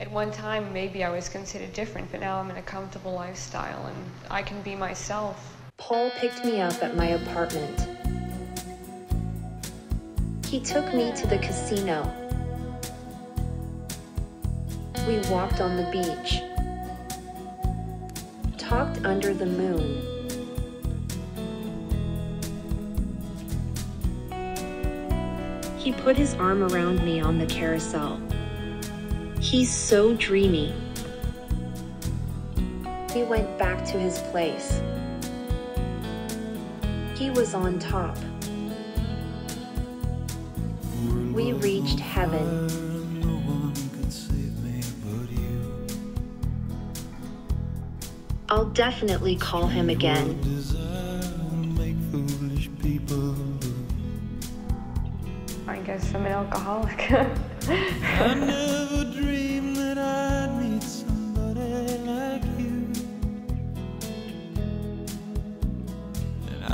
At one time, maybe I was considered different, but now I'm in a comfortable lifestyle and I can be myself. Paul picked me up at my apartment. He took me to the casino. We walked on the beach, talked under the moon. He put his arm around me on the carousel. He's so dreamy. He went back to his place. He was on top. We reached heaven. No one could save me but you. I'll definitely call him again. Desire will make foolish people do. I guess I'm an alcoholic.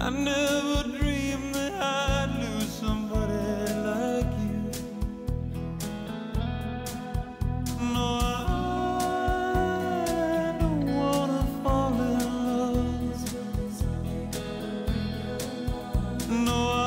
I never dreamed that I'd lose somebody like you. No, I don't wanna fall in love. No,